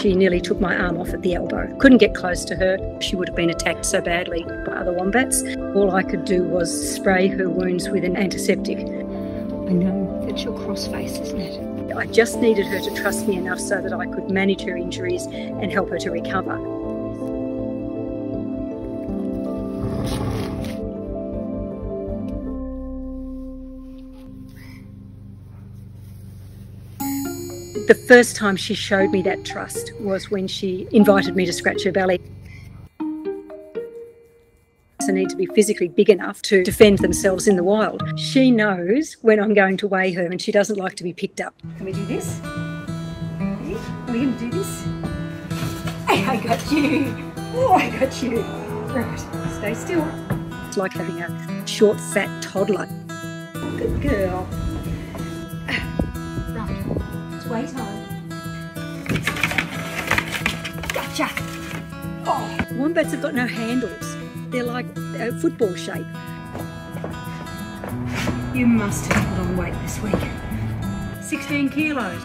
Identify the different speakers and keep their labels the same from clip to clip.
Speaker 1: She nearly took my arm off at the elbow. Couldn't get close to her. She would have been attacked so badly by other wombats. All I could do was spray her wounds with an antiseptic.
Speaker 2: I know. That's your cross face, isn't it?
Speaker 1: I just needed her to trust me enough so that I could manage her injuries and help her to recover. The first time she showed me that trust was when she invited me to scratch her belly. They need to be physically big enough to defend themselves in the wild. She knows when I'm going to weigh her and she doesn't like to be picked up. Can we do this? Are we going to do this? Hey, I got you. Oh, I got you. Right, stay still. It's like having a short, fat toddler. Good girl. Oh, wombats have got no handles. They're like a football shape. You must have put on weight this week. 16 kilos.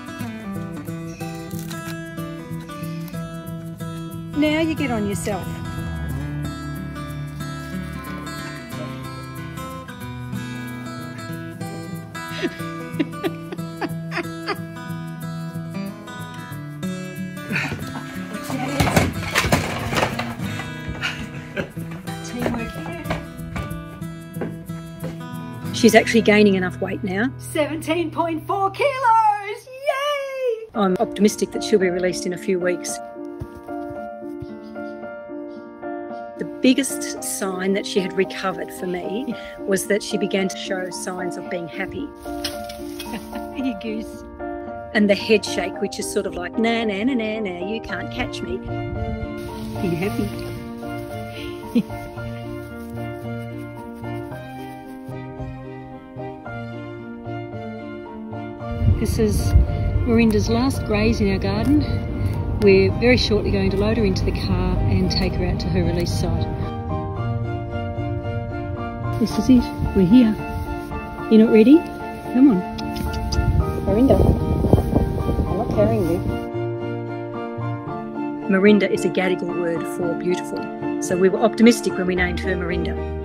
Speaker 1: Now you get on yourself. She's actually gaining enough weight now. 17.4 kilos! Yay! I'm optimistic that she'll be released in a few weeks. The biggest sign that she had recovered for me was that she began to show signs of being happy. you goose. And the head shake, which is sort of like, nah, nah, nah, nah, nah, you can't catch me. Are you happy? This is Marinda's last graze in our garden. We're very shortly going to load her into the car and take her out to her release site. This is it. We're here. You're not ready? Come on. Marinda, I'm not carrying you. Marinda is a Gadigal word for beautiful. So we were optimistic when we named her Marinda.